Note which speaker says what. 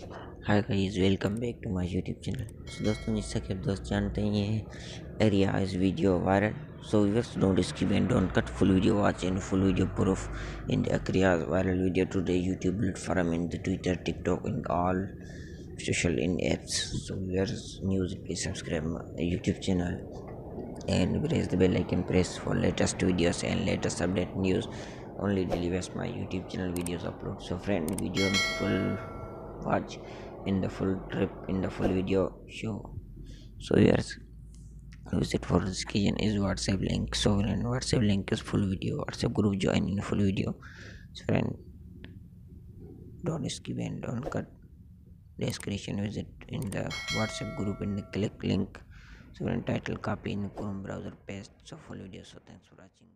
Speaker 1: Hi guys welcome back to my YouTube channel so दोस्तों, जिससा कि दोस्त जानते हैं area is video viral so yours don't skip and don't cut full video watch and full video proof in दरिया viral video today YouTube platform in the Twitter TikTok in all social in apps so yours news subscribe YouTube channel and press the bell icon press for latest videos and latest update news only delivers my YouTube channel videos upload so friend video full watch in the full trip in the full video show. So yes visit for this is whatsapp link. So in whatsapp link is full video. Whatsapp group join in full video. So friend don't skip and don't cut. Description visit in the whatsapp group the click link. So in title copy in chrome browser paste. So full video. So thanks for watching